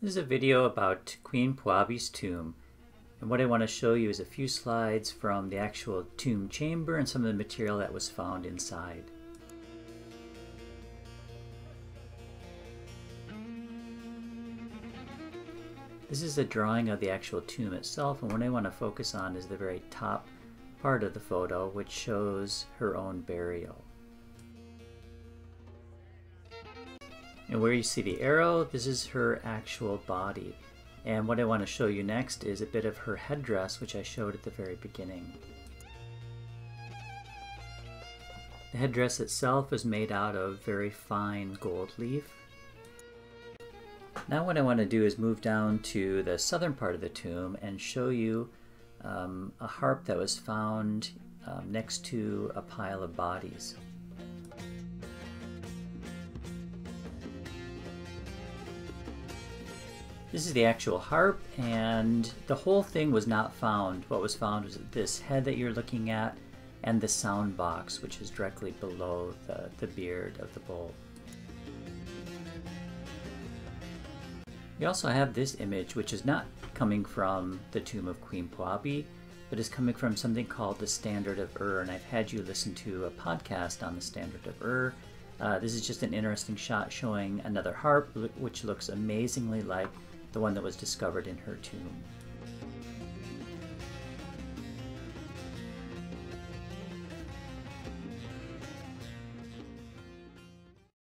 This is a video about Queen Puabi's tomb. And what I want to show you is a few slides from the actual tomb chamber and some of the material that was found inside. This is a drawing of the actual tomb itself and what I want to focus on is the very top part of the photo which shows her own burial. And where you see the arrow, this is her actual body. And what I want to show you next is a bit of her headdress, which I showed at the very beginning. The headdress itself is made out of very fine gold leaf. Now what I want to do is move down to the southern part of the tomb and show you um, a harp that was found um, next to a pile of bodies. This is the actual harp, and the whole thing was not found. What was found was this head that you're looking at and the sound box, which is directly below the, the beard of the bull. We also have this image, which is not coming from the tomb of Queen Puabi, but is coming from something called the Standard of Ur, and I've had you listen to a podcast on the Standard of Ur. Uh, this is just an interesting shot showing another harp, which looks amazingly like the one that was discovered in her tomb.